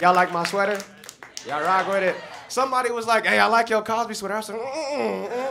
Y'all like my sweater? Y'all rock with it? Somebody was like, hey, I like your Cosby sweater. I said, mm-mm, mm.